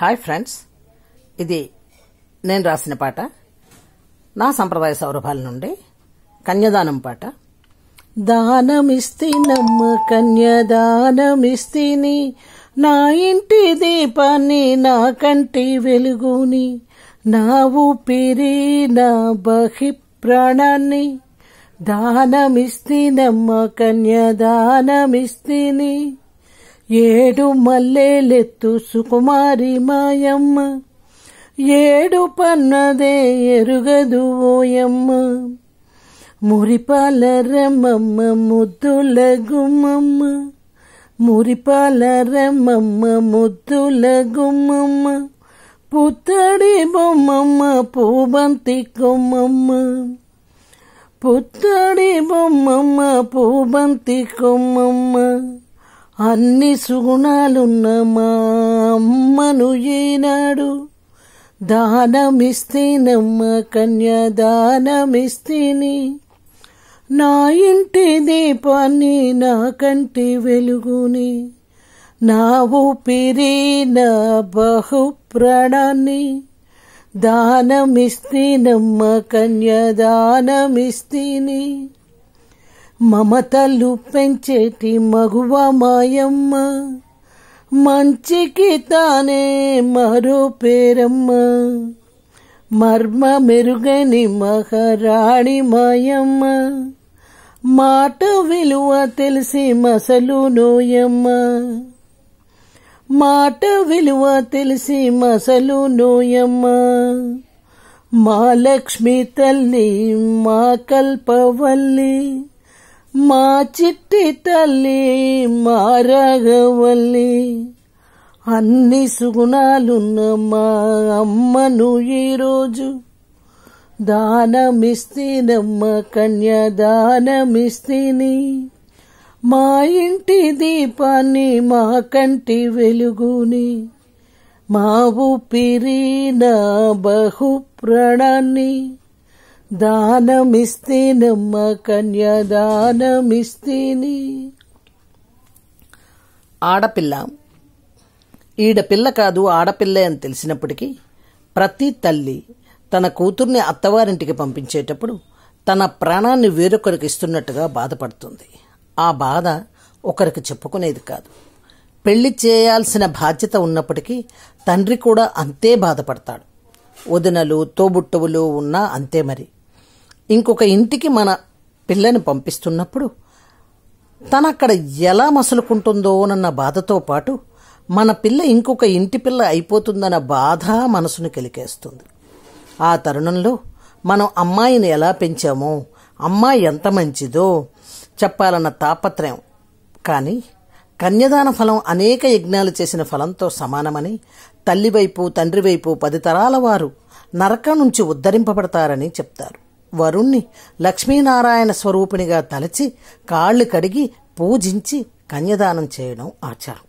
Hi friends. ఇది నేను రాసిన పాట. నా సంప్రదాయ సౌరభాల నుండి కన్యదానం పాట. దానమిస్తినమ్మ కన్యదానమిస్తిని నా ఇంటి దీపాన్ని నా కంటి వెలుగుని నా ఊపిరి నా బహి ప్రాణాన్ని దానమిస్తినమ్మ కన్యదానమిస్తిని ఏడు మల్లెలెత్తు సుకుమారి మాయమ్మ ఏడు పన్నదే ఎరుగదు ఓయమ్మ మురిపాల రమ్మమ్మ ముద్దుల గుమ్మమ్మ మురిపాల రమ్మమ్మ ముద్దుల గుమ్మమ్మ పుత్తడి బొమ్మమ్మ పూబంతి కొమ్మమ్మ పుత్తడి బొమ్మమ్మ పూబంతి కొమ్మమ్మ అన్ని సుగుణాలున్న మా అమ్మను ఈనాడు దానమిస్తేనమ్మ కన్యాదానమిస్తేని నా ఇంటి దీపాన్ని నా కంటి వెలుగుని నా ఊపిరి నా బహు ప్రాణాన్ని దానమిస్తేనమ్మ కన్యాదానమిస్తేని మమతలు పెంచేటి మగువ మాయమ్మ. మంచికి తానే మరో పేరమ్మ. మర్మ మెరుగని మహారాణి మాయమ్మ. మాట విలువ తెలిసి మసలు నోయమ్మ. మాట విలువ తెలిసి మసలు నోయమ్మ. మా లక్ష్మి తల్లి మా కల్పవల్లి. మా చిట్టి తల్లి మా రాఘవల్లి. అన్ని సుగుణాలున్న మా అమ్మను ఈరోజు దానమిస్తేనమ్మ కన్యాదానమిస్తేని. మా ఇంటి దీపాన్ని మా కంటి వెలుగుని మా ఊపిరి నా బహుప్రాణాన్ని. దానమిస్తేనమ్మ కన్యాదానమిస్తేని ఆడపిల్ల. ఈడ పిల్ల కాదు ఆడపిల్లే అని తెలిసినప్పటికీ ప్రతి తల్లి తన కూతుర్ని అత్తవారింటికి పంపించేటప్పుడు తన ప్రాణాన్ని వేరొకరికి ఇస్తున్నట్టుగా బాధపడుతుంది. ఆ బాధ ఒకరికి చెప్పుకునేది కాదు. పెళ్ళి చేయాల్సిన బాధ్యత ఉన్నప్పటికీ తండ్రి కూడా అంతే బాధపడతాడు. వదినలు తోబుట్టువులు ఉన్నా అంతే మరి. ఇంకొక ఇంటికి మన పిల్లని పంపిస్తున్నప్పుడు తనక్కడ ఎలా మసులుకుంటుందోనన్న బాధతో పాటు మన పిల్ల ఇంకొక ఇంటి పిల్ల అయిపోతుందన్న బాధ మనసును కలికేస్తుంది. ఆ తరుణంలో మనం అమ్మాయిని ఎలా పెంచామో అమ్మాయి ఎంత మంచిదో చెప్పాలన్న తాపత్రయం. కానీ కన్యదాన ఫలం అనేక యజ్ఞాలు చేసిన ఫలంతో సమానమని తల్లివైపు తండ్రివైపు పది తరాల వారు నరకం నుంచి ఉద్ధరింపబడతారని చెప్తారు. వరుణ్ణి లక్ష్మీనారాయణ స్వరూపిణిగా తలచి కాళ్ళు కడిగి పూజించి కన్యదానం చేయడం ఆచారం.